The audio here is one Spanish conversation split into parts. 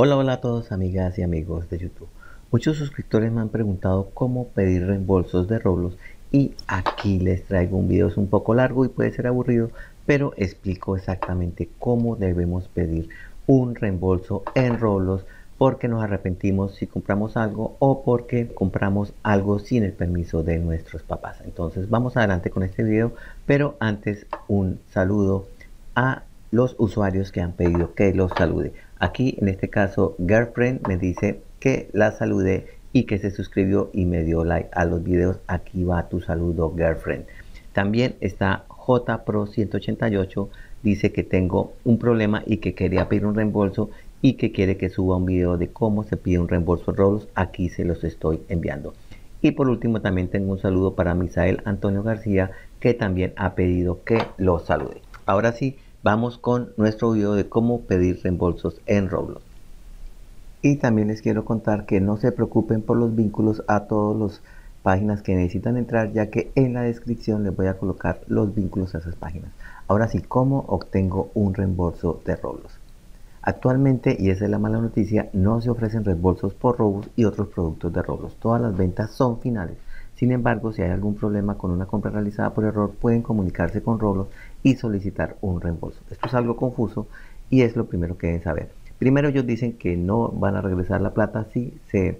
Hola, hola a todos amigas y amigos de YouTube. Muchos suscriptores me han preguntado cómo pedir reembolsos de Roblox y aquí les traigo un video, es un poco largo y puede ser aburrido, pero explico exactamente cómo debemos pedir un reembolso en Roblox porque nos arrepentimos si compramos algo o porque compramos algo sin el permiso de nuestros papás. Entonces vamos adelante con este video, pero antes un saludo a los usuarios que han pedido que los salude. Aquí en este caso Girlfriend me dice que la saludé y que se suscribió y me dio like a los videos. Aquí va tu saludo Girlfriend. También está JPro188 dice que tengo un problema y que quería pedir un reembolso y que quiere que suba un video de cómo se pide un reembolso Roblox. Aquí se los estoy enviando. Y por último también tengo un saludo para Misael Antonio García que también ha pedido que lo salude. Ahora sí, vamos con nuestro video de cómo pedir reembolsos en Roblox. Y también les quiero contar que no se preocupen por los vínculos a todas las páginas que necesitan entrar, ya que en la descripción les voy a colocar los vínculos a esas páginas. Ahora sí, ¿cómo obtengo un reembolso de Roblox? Actualmente, y esa es la mala noticia, no se ofrecen reembolsos por robos y otros productos de Roblox. Todas las ventas son finales. Sin embargo, si hay algún problema con una compra realizada por error, pueden comunicarse con Roblox y solicitar un reembolso. Esto es algo confuso y es lo primero que deben saber. Primero ellos dicen que no van a regresar la plata si se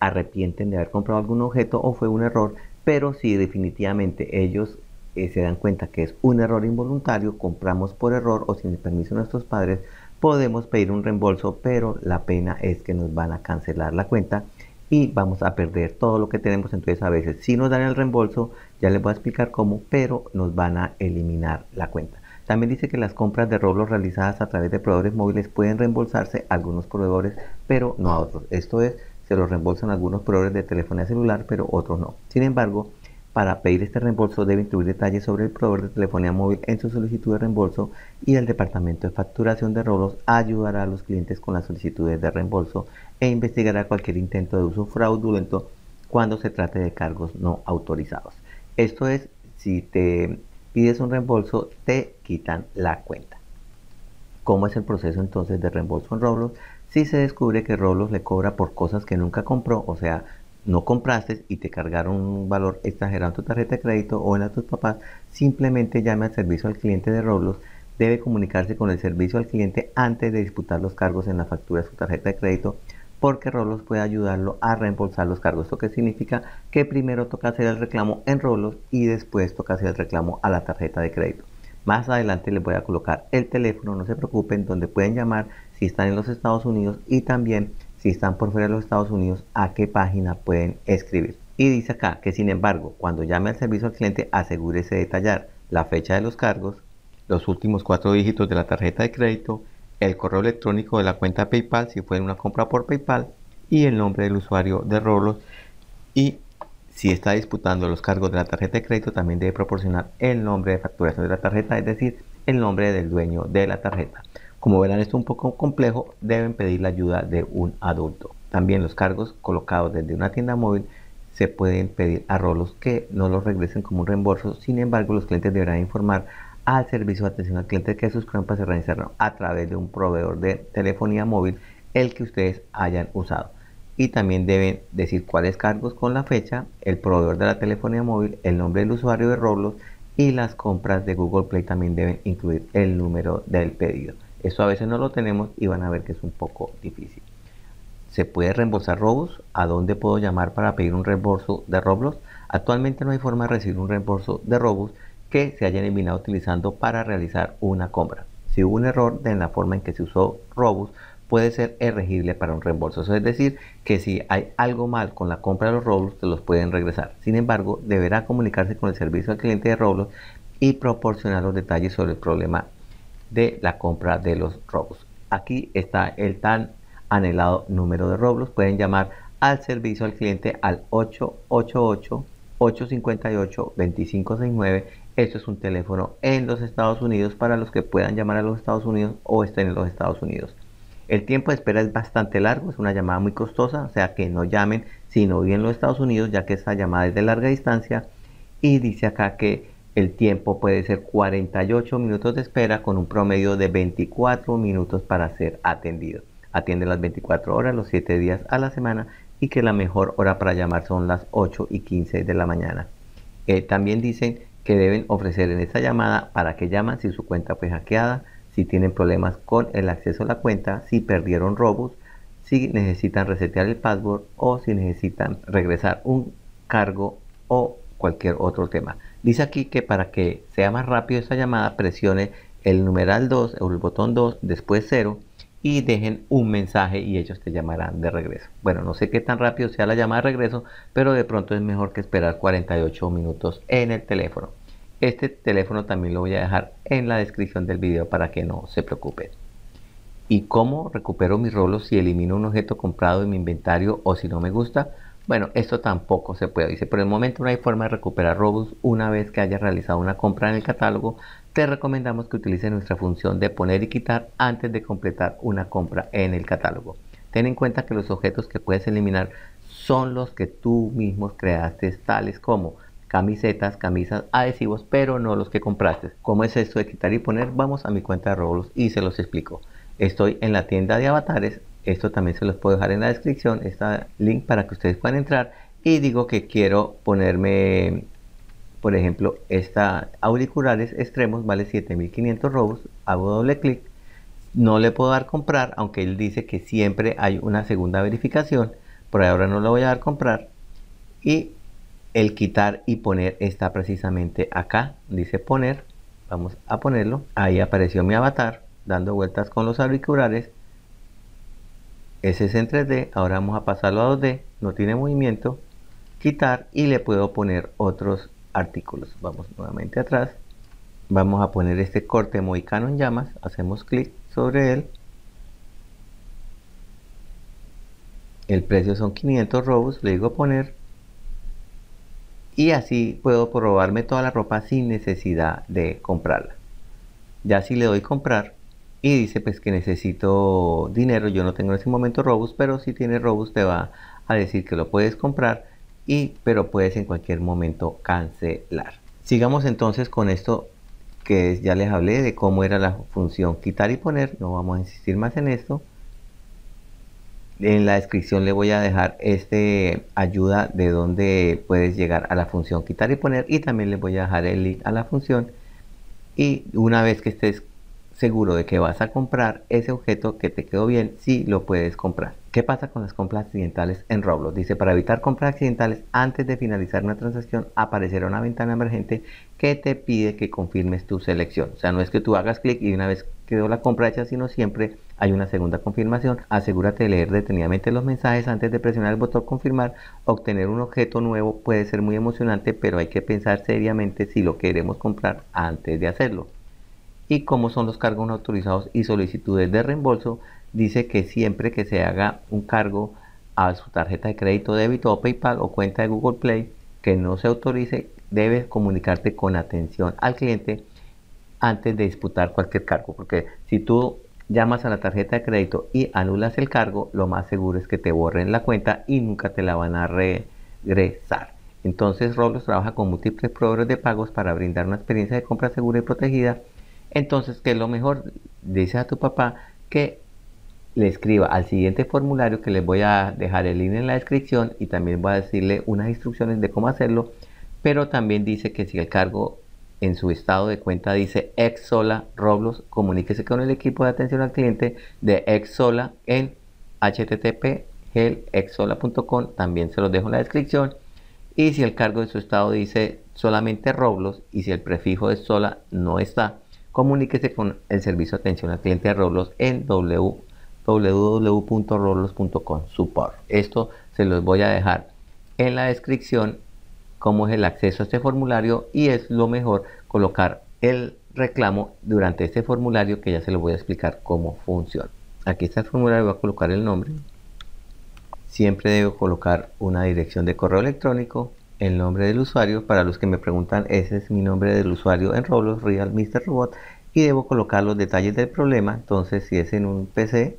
arrepienten de haber comprado algún objeto o fue un error, pero si definitivamente ellos eh, se dan cuenta que es un error involuntario, compramos por error o sin el permiso de nuestros padres, podemos pedir un reembolso, pero la pena es que nos van a cancelar la cuenta y vamos a perder todo lo que tenemos. Entonces a veces si nos dan el reembolso, ya les voy a explicar cómo, pero nos van a eliminar la cuenta. También dice que las compras de Roblox realizadas a través de proveedores móviles pueden reembolsarse a algunos proveedores, pero no a otros. Esto es, se los reembolsan algunos proveedores de telefonía celular, pero otros no. Sin embargo, para pedir este reembolso debe incluir detalles sobre el proveedor de telefonía móvil en su solicitud de reembolso y el departamento de facturación de Roblox ayudará a los clientes con las solicitudes de reembolso e investigará cualquier intento de uso fraudulento cuando se trate de cargos no autorizados. Esto es, si te pides un reembolso, te quitan la cuenta. ¿Cómo es el proceso entonces de reembolso en Roblox? Si se descubre que Roblox le cobra por cosas que nunca compró, o sea, no compraste y te cargaron un valor exagerado en tu tarjeta de crédito o en la de tus papás, simplemente llame al servicio al cliente de Roblox. Debe comunicarse con el servicio al cliente antes de disputar los cargos en la factura de su tarjeta de crédito porque Roblox puede ayudarlo a reembolsar los cargos. Esto que significa que primero toca hacer el reclamo en Roblox y después toca hacer el reclamo a la tarjeta de crédito. Más adelante les voy a colocar el teléfono, no se preocupen, donde pueden llamar si están en los Estados Unidos y también si están por fuera de los Estados Unidos a qué página pueden escribir. Y dice acá que sin embargo, cuando llame al servicio al cliente, asegúrese de detallar la fecha de los cargos, los últimos cuatro dígitos de la tarjeta de crédito, el correo electrónico de la cuenta PayPal si fue una compra por PayPal y el nombre del usuario de Roblox y si está disputando los cargos de la tarjeta de crédito también debe proporcionar el nombre de facturación de la tarjeta, es decir, el nombre del dueño de la tarjeta. Como verán esto es un poco complejo, deben pedir la ayuda de un adulto. También los cargos colocados desde una tienda móvil se pueden pedir a Roblox que no los regresen como un reembolso, sin embargo los clientes deberán informar al servicio de atención al cliente que sus compras se realizaron a través de un proveedor de telefonía móvil el que ustedes hayan usado. Y también deben decir cuáles cargos con la fecha, el proveedor de la telefonía móvil, el nombre del usuario de Roblox y las compras de Google Play también deben incluir el número del pedido. Eso a veces no lo tenemos y van a ver que es un poco difícil. ¿Se puede reembolsar robos? ¿A dónde puedo llamar para pedir un reembolso de Roblox? Actualmente no hay forma de recibir un reembolso de robos que se hayan eliminado utilizando para realizar una compra. Si hubo un error en la forma en que se usó Robux, puede ser elegible para un reembolso. Es decir, que si hay algo mal con la compra de los Robux, se los pueden regresar. Sin embargo, deberá comunicarse con el servicio al cliente de Roblox y proporcionar los detalles sobre el problema de la compra de los Robux. Aquí está el tan anhelado número de Roblox. Pueden llamar al servicio al cliente al 888 858 2569 esto es un teléfono en los Estados Unidos para los que puedan llamar a los Estados Unidos o estén en los Estados Unidos. El tiempo de espera es bastante largo, es una llamada muy costosa, o sea que no llamen si no viven en los Estados Unidos, ya que esta llamada es de larga distancia. Y dice acá que el tiempo puede ser 48 minutos de espera con un promedio de 24 minutos para ser atendido. atiende las 24 horas, los 7 días a la semana y que la mejor hora para llamar son las 8 y 15 de la mañana. Eh, también dicen que deben ofrecer en esta llamada para que llaman si su cuenta fue hackeada, si tienen problemas con el acceso a la cuenta, si perdieron robos, si necesitan resetear el password o si necesitan regresar un cargo o cualquier otro tema. Dice aquí que para que sea más rápido esta llamada presione el numeral 2 o el botón 2, después 0 y dejen un mensaje y ellos te llamarán de regreso. Bueno, no sé qué tan rápido sea la llamada de regreso, pero de pronto es mejor que esperar 48 minutos en el teléfono. Este teléfono también lo voy a dejar en la descripción del video para que no se preocupen. ¿Y cómo recupero mis rolos si elimino un objeto comprado en mi inventario o si no me gusta? Bueno, esto tampoco se puede. Dice, por el momento no hay forma de recuperar robos una vez que haya realizado una compra en el catálogo. Te recomendamos que utilices nuestra función de poner y quitar antes de completar una compra en el catálogo. Ten en cuenta que los objetos que puedes eliminar son los que tú mismo creaste, tales como camisetas, camisas, adhesivos, pero no los que compraste. ¿Cómo es esto de quitar y poner? Vamos a mi cuenta de Roblox y se los explico. Estoy en la tienda de avatares esto también se los puedo dejar en la descripción, este link para que ustedes puedan entrar. Y digo que quiero ponerme, por ejemplo, esta auriculares extremos, vale 7500 robos. Hago doble clic. No le puedo dar comprar, aunque él dice que siempre hay una segunda verificación. Por ahora no lo voy a dar comprar. Y el quitar y poner está precisamente acá. Dice poner. Vamos a ponerlo. Ahí apareció mi avatar dando vueltas con los auriculares ese es en 3D, ahora vamos a pasarlo a 2D, no tiene movimiento, quitar y le puedo poner otros artículos. Vamos nuevamente atrás, vamos a poner este corte mohicano en llamas, hacemos clic sobre él. El precio son 500 robos, le digo poner. Y así puedo probarme toda la ropa sin necesidad de comprarla. Ya si le doy comprar, y dice pues que necesito dinero, yo no tengo en ese momento Robux, pero si tienes Robux te va a decir que lo puedes comprar y pero puedes en cualquier momento cancelar. Sigamos entonces con esto que ya les hablé de cómo era la función quitar y poner, no vamos a insistir más en esto. En la descripción le voy a dejar este ayuda de donde puedes llegar a la función quitar y poner y también le voy a dejar el link a la función y una vez que estés seguro de que vas a comprar ese objeto que te quedó bien, si lo puedes comprar. ¿Qué pasa con las compras accidentales en Roblox? Dice, para evitar compras accidentales, antes de finalizar una transacción, aparecerá una ventana emergente que te pide que confirmes tu selección. O sea, no es que tú hagas clic y una vez quedó la compra hecha, sino siempre hay una segunda confirmación. Asegúrate de leer detenidamente los mensajes antes de presionar el botón confirmar. Obtener un objeto nuevo puede ser muy emocionante, pero hay que pensar seriamente si lo queremos comprar antes de hacerlo y cómo son los cargos no autorizados y solicitudes de reembolso, dice que siempre que se haga un cargo a su tarjeta de crédito, débito o PayPal o cuenta de Google Play que no se autorice, debes comunicarte con atención al cliente antes de disputar cualquier cargo, porque si tú llamas a la tarjeta de crédito y anulas el cargo, lo más seguro es que te borren la cuenta y nunca te la van a regresar. Entonces Roblox trabaja con múltiples proveedores de pagos para brindar una experiencia de compra segura y protegida entonces, ¿qué es lo mejor? Dice a tu papá que le escriba al siguiente formulario que les voy a dejar el link en la descripción y también voy a decirle unas instrucciones de cómo hacerlo, pero también dice que si el cargo en su estado de cuenta dice Exola Roblox, comuníquese con el equipo de atención al cliente de Exola en http helexola.com, también se los dejo en la descripción. Y si el cargo de su estado dice solamente Roblox y si el prefijo de sola no está, comuníquese con el servicio de atención al cliente de Roblox en www.roblox.com support. Esto se los voy a dejar en la descripción cómo es el acceso a este formulario y es lo mejor colocar el reclamo durante este formulario que ya se lo voy a explicar cómo funciona. Aquí está el formulario, voy a colocar el nombre. Siempre debo colocar una dirección de correo electrónico, el nombre del usuario. Para los que me preguntan, ese es mi nombre del usuario en Roblox, Real Mr. Robot. Y debo colocar los detalles del problema. Entonces, si es en un PC,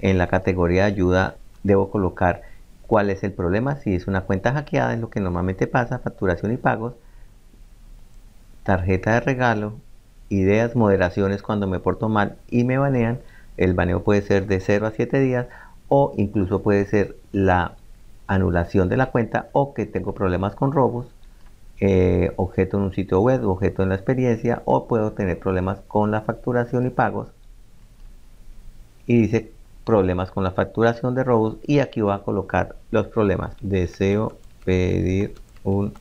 en la categoría ayuda, debo colocar cuál es el problema. Si es una cuenta hackeada, es lo que normalmente pasa, facturación y pagos, tarjeta de regalo, ideas, moderaciones cuando me porto mal y me banean, El baneo puede ser de 0 a 7 días o incluso puede ser la anulación de la cuenta o que tengo problemas con robos, eh, objeto en un sitio web, objeto en la experiencia o puedo tener problemas con la facturación y pagos. Y dice problemas con la facturación de robos y aquí voy a colocar los problemas. Deseo pedir un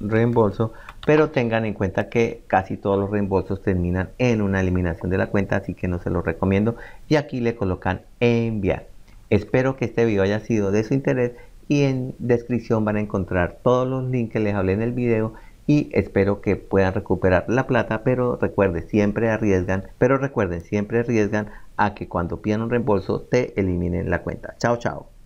reembolso, pero tengan en cuenta que casi todos los reembolsos terminan en una eliminación de la cuenta, así que no se los recomiendo. Y aquí le colocan enviar. Espero que este video haya sido de su interés y en descripción van a encontrar todos los links que les hablé en el video y espero que puedan recuperar la plata, pero recuerden, siempre arriesgan, pero recuerden, siempre arriesgan a que cuando pidan un reembolso te eliminen la cuenta. Chao, chao.